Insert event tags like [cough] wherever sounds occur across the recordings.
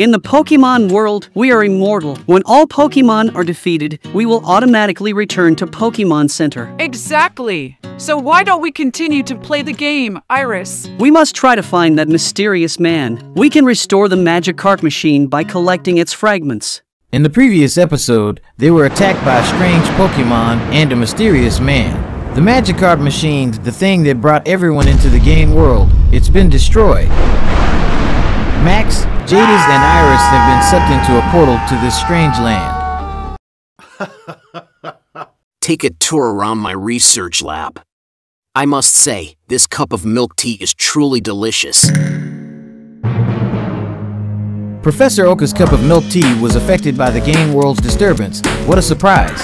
In the Pokemon world, we are immortal. When all Pokemon are defeated, we will automatically return to Pokemon Center. Exactly. So why don't we continue to play the game, Iris? We must try to find that mysterious man. We can restore the Magikarp machine by collecting its fragments. In the previous episode, they were attacked by a strange Pokemon and a mysterious man. The Magikarp machine's the thing that brought everyone into the game world. It's been destroyed. Max, Jadis, and Iris have been sucked into a portal to this strange land. [laughs] Take a tour around my research lab. I must say, this cup of milk tea is truly delicious. Professor Oka's cup of milk tea was affected by the game world's disturbance. What a surprise!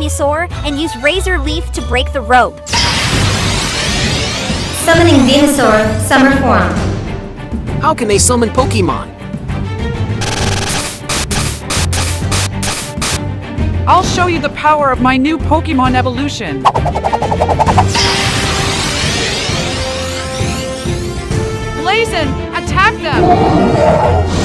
Venusaur and use Razor Leaf to break the rope. Summoning Venusaur, Summer Form. How can they summon Pokemon? I'll show you the power of my new Pokemon evolution. Blazin, attack them!